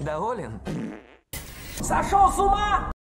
Доволен? Сошел с ума!